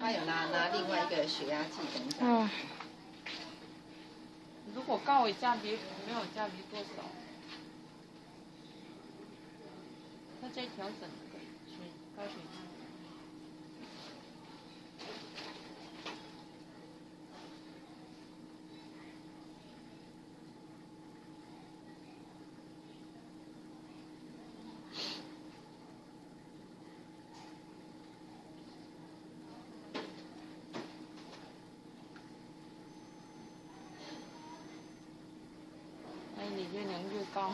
他有拿拿另外一个血压计等等。嗯，如果高位降低没有降低多少？他在调整越量越高。